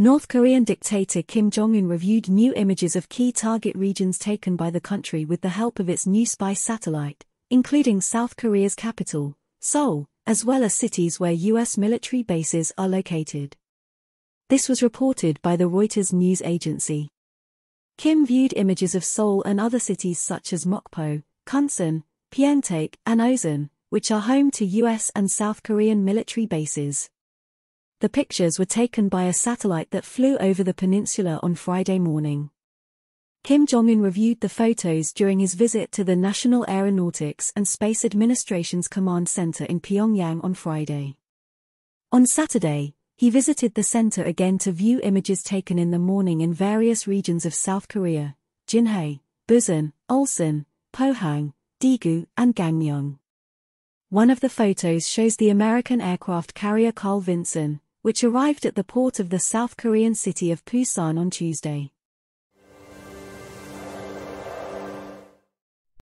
North Korean dictator Kim Jong-un reviewed new images of key target regions taken by the country with the help of its new spy satellite, including South Korea's capital, Seoul, as well as cities where U.S. military bases are located. This was reported by the Reuters news agency. Kim viewed images of Seoul and other cities such as Mokpo, Kunsan, Pyeongtaek, and Osan, which are home to US and South Korean military bases. The pictures were taken by a satellite that flew over the peninsula on Friday morning. Kim Jong-un reviewed the photos during his visit to the National Aeronautics and Space Administration's command center in Pyongyang on Friday. On Saturday, he visited the center again to view images taken in the morning in various regions of South Korea, Jinhae, Busan, Ulsan, Pohang, Daegu, and Gangneung. One of the photos shows the American aircraft carrier Carl Vinson, which arrived at the port of the South Korean city of Busan on Tuesday.